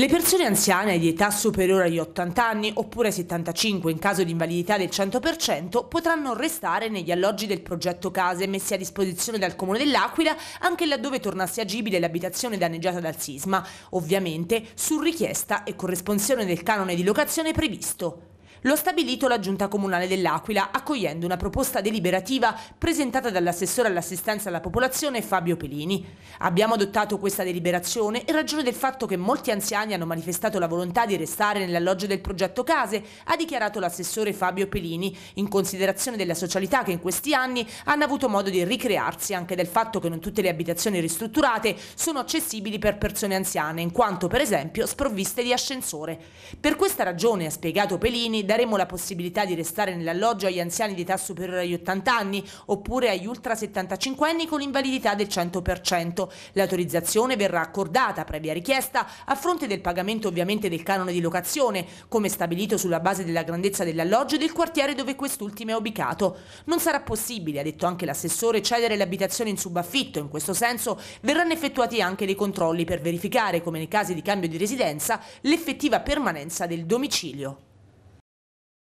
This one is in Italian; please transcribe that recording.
Le persone anziane di età superiore agli 80 anni oppure 75 in caso di invalidità del 100% potranno restare negli alloggi del progetto case messi a disposizione dal Comune dell'Aquila anche laddove tornasse agibile l'abitazione danneggiata dal sisma, ovviamente su richiesta e corresponsione del canone di locazione previsto. Lo ha stabilito la Giunta Comunale dell'Aquila, accogliendo una proposta deliberativa presentata dall'assessore all'assistenza alla popolazione Fabio Pelini. Abbiamo adottato questa deliberazione in ragione del fatto che molti anziani hanno manifestato la volontà di restare nell'alloggio del progetto Case, ha dichiarato l'assessore Fabio Pelini, in considerazione della socialità che in questi anni hanno avuto modo di ricrearsi anche del fatto che non tutte le abitazioni ristrutturate sono accessibili per persone anziane, in quanto per esempio sprovviste di ascensore. Per questa ragione, ha spiegato Pelini, daremo la possibilità di restare nell'alloggio agli anziani di età superiore agli 80 anni oppure agli ultra 75 anni con invalidità del 100%. L'autorizzazione verrà accordata previa richiesta a fronte del pagamento ovviamente del canone di locazione, come stabilito sulla base della grandezza dell'alloggio e del quartiere dove quest'ultimo è ubicato. Non sarà possibile, ha detto anche l'assessore, cedere le abitazioni in subaffitto. In questo senso verranno effettuati anche dei controlli per verificare, come nei casi di cambio di residenza, l'effettiva permanenza del domicilio.